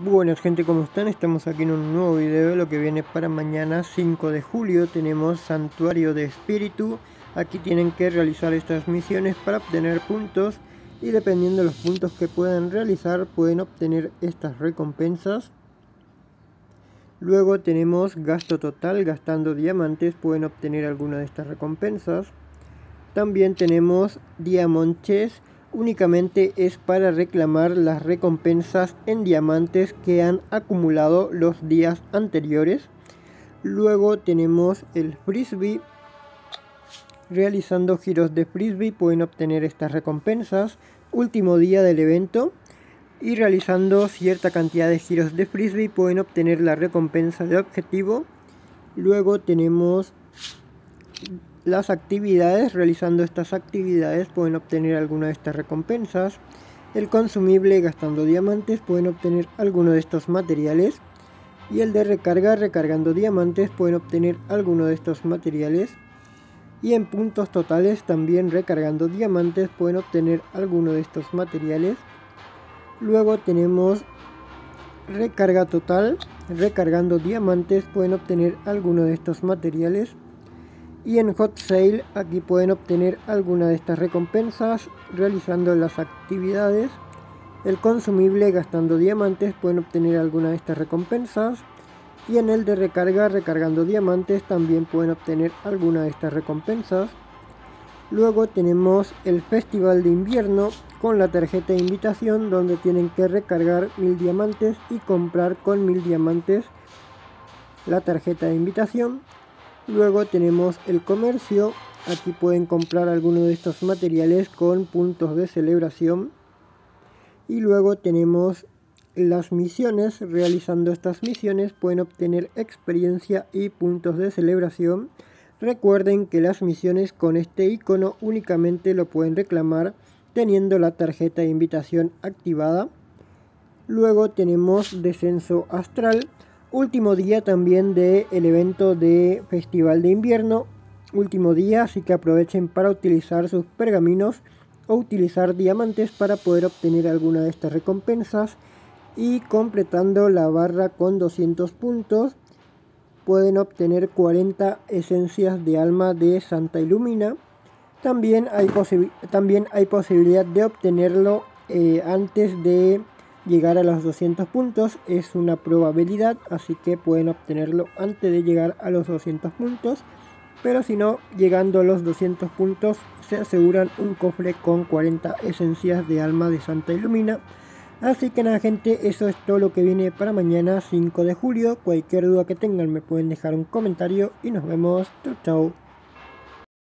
Buenas gente, ¿cómo están? Estamos aquí en un nuevo video, lo que viene para mañana 5 de julio. Tenemos Santuario de Espíritu. Aquí tienen que realizar estas misiones para obtener puntos. Y dependiendo de los puntos que puedan realizar pueden obtener estas recompensas. Luego tenemos gasto total, gastando diamantes pueden obtener alguna de estas recompensas. También tenemos diamontes únicamente es para reclamar las recompensas en diamantes que han acumulado los días anteriores. Luego tenemos el frisbee. Realizando giros de frisbee pueden obtener estas recompensas. Último día del evento. Y realizando cierta cantidad de giros de frisbee pueden obtener la recompensa de objetivo. Luego tenemos las actividades, realizando estas actividades pueden obtener alguna de estas recompensas. El consumible, gastando diamantes, pueden obtener alguno de estos materiales. Y el de recarga, recargando diamantes, pueden obtener alguno de estos materiales. Y en puntos totales, también recargando diamantes, pueden obtener alguno de estos materiales. Luego tenemos recarga total, recargando diamantes, pueden obtener alguno de estos materiales y en Hot Sale aquí pueden obtener alguna de estas recompensas realizando las actividades. El consumible gastando diamantes pueden obtener alguna de estas recompensas. Y en el de recarga recargando diamantes también pueden obtener alguna de estas recompensas. Luego tenemos el Festival de Invierno con la tarjeta de invitación donde tienen que recargar mil diamantes y comprar con mil diamantes la tarjeta de invitación. Luego tenemos el comercio. Aquí pueden comprar algunos de estos materiales con puntos de celebración. Y luego tenemos las misiones. Realizando estas misiones pueden obtener experiencia y puntos de celebración. Recuerden que las misiones con este icono únicamente lo pueden reclamar teniendo la tarjeta de invitación activada. Luego tenemos descenso astral último día también del el evento de Festival de Invierno. Último día, así que aprovechen para utilizar sus pergaminos o utilizar diamantes para poder obtener alguna de estas recompensas. Y completando la barra con 200 puntos, pueden obtener 40 esencias de alma de Santa Ilumina. También hay, también hay posibilidad de obtenerlo eh, antes de llegar a los 200 puntos es una probabilidad, así que pueden obtenerlo antes de llegar a los 200 puntos. Pero si no, llegando a los 200 puntos, se aseguran un cofre con 40 esencias de alma de Santa Ilumina. Así que nada gente, eso es todo lo que viene para mañana 5 de julio. Cualquier duda que tengan me pueden dejar un comentario y nos vemos. Chau chau.